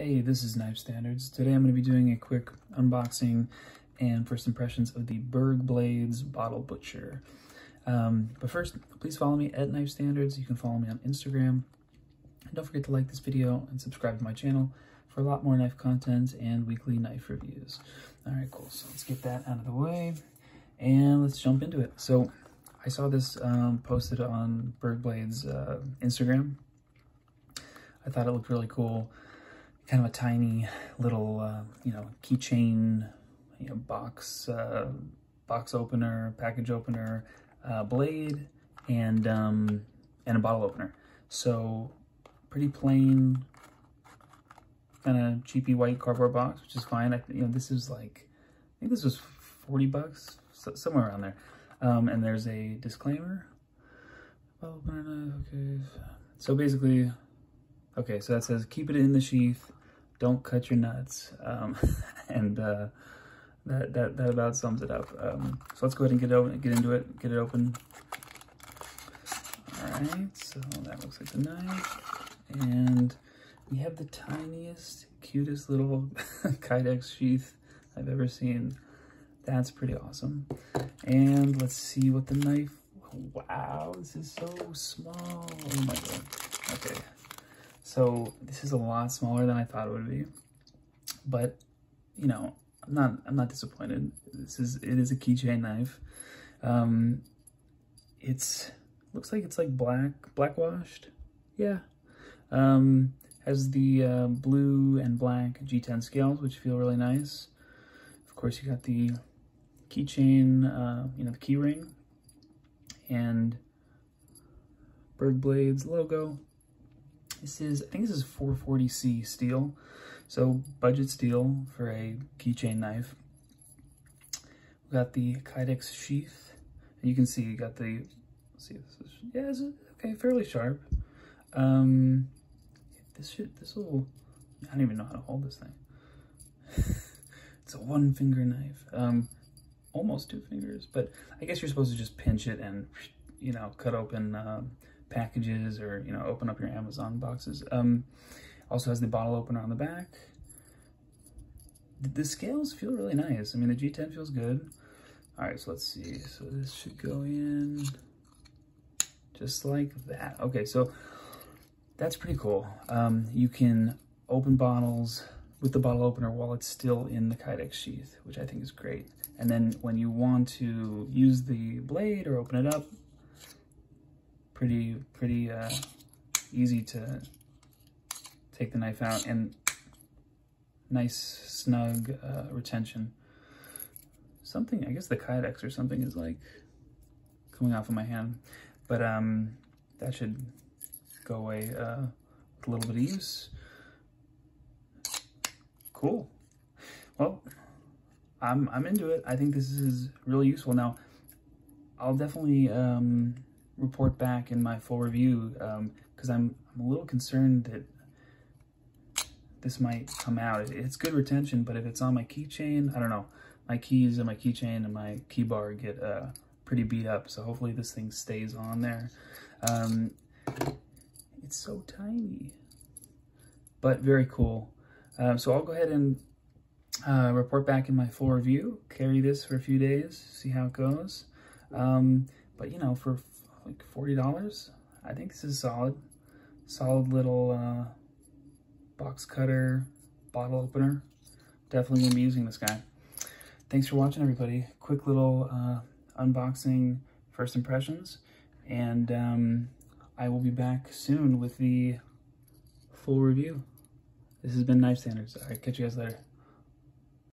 Hey, this is Knife Standards. Today I'm going to be doing a quick unboxing and first impressions of the Berg Blades Bottle Butcher. Um, but first, please follow me at Knife Standards. You can follow me on Instagram. And don't forget to like this video and subscribe to my channel for a lot more knife content and weekly knife reviews. All right, cool. So let's get that out of the way and let's jump into it. So I saw this um, posted on Berg Blades uh, Instagram. I thought it looked really cool kind of a tiny little, uh, you know, keychain, you know, box, uh, box opener, package opener, uh, blade, and, um, and a bottle opener. So pretty plain, kind of cheapy white cardboard box, which is fine. I, you know, this is like, I think this was 40 bucks, so, somewhere around there. Um, and there's a disclaimer. Okay. So basically, okay, so that says keep it in the sheath don't cut your nuts. Um, and uh, that, that, that about sums it up. Um, so let's go ahead and get, open, get into it, get it open. All right, so that looks like the knife. And we have the tiniest, cutest little Kydex sheath I've ever seen. That's pretty awesome. And let's see what the knife, wow, this is so small. Oh my God, okay. So this is a lot smaller than I thought it would be, but you know, I'm not, I'm not disappointed. This is, it is a keychain knife. Um, it's, looks like it's like black, black washed. Yeah. Um, has the uh, blue and black G10 scales, which feel really nice. Of course, you got the keychain, uh, you know, the key ring and Berg Blades logo. This is, I think this is 440C steel. So budget steel for a keychain knife. We got the Kydex sheath. And you can see you got the, see this is, yeah, it's okay, fairly sharp. Um, this should, this will, I don't even know how to hold this thing. it's a one finger knife. Um, almost two fingers, but I guess you're supposed to just pinch it and, you know, cut open, um, packages or, you know, open up your Amazon boxes. Um, also has the bottle opener on the back. The, scales feel really nice. I mean, the G10 feels good. All right, so let's see. So this should go in just like that. Okay, so that's pretty cool. Um, you can open bottles with the bottle opener while it's still in the Kydex sheath, which I think is great. And then when you want to use the blade or open it up, pretty, pretty uh, easy to take the knife out and nice snug uh, retention. Something, I guess the Kydex or something is like coming off of my hand, but um, that should go away uh, with a little bit of use. Cool. Well, I'm, I'm into it. I think this is really useful. Now, I'll definitely um, report back in my full review because um, I'm, I'm a little concerned that this might come out. It's good retention, but if it's on my keychain, I don't know. My keys and my keychain and my key bar get uh, pretty beat up, so hopefully this thing stays on there. Um, it's so tiny, but very cool. Um, so I'll go ahead and uh, report back in my full review, carry this for a few days, see how it goes. Um, but you know, for like $40. I think this is solid. Solid little uh, box cutter, bottle opener. Definitely gonna be using this guy. Thanks for watching, everybody. Quick little uh, unboxing, first impressions. And um, I will be back soon with the full review. This has been Knife Standards. All right, catch you guys later.